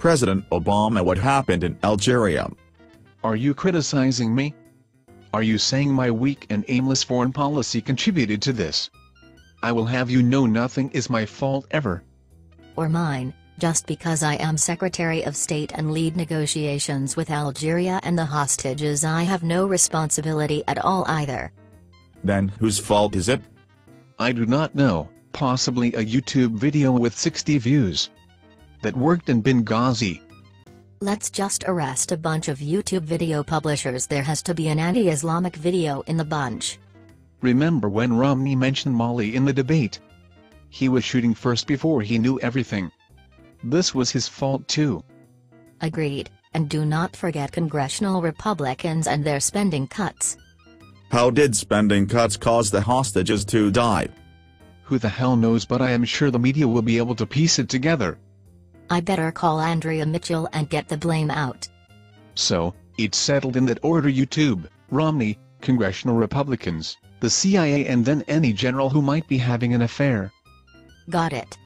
President Obama what happened in Algeria. Are you criticizing me? Are you saying my weak and aimless foreign policy contributed to this? I will have you know nothing is my fault ever. Or mine, just because I am Secretary of State and lead negotiations with Algeria and the hostages I have no responsibility at all either. Then whose fault is it? I do not know, possibly a YouTube video with 60 views. That worked in Benghazi. Let's just arrest a bunch of YouTube video publishers there has to be an anti-Islamic video in the bunch. Remember when Romney mentioned Mali in the debate? He was shooting first before he knew everything. This was his fault too. Agreed, and do not forget congressional Republicans and their spending cuts. How did spending cuts cause the hostages to die? Who the hell knows but I am sure the media will be able to piece it together. I better call Andrea Mitchell and get the blame out. So, it's settled in that order YouTube, Romney, congressional Republicans, the CIA and then any general who might be having an affair. Got it.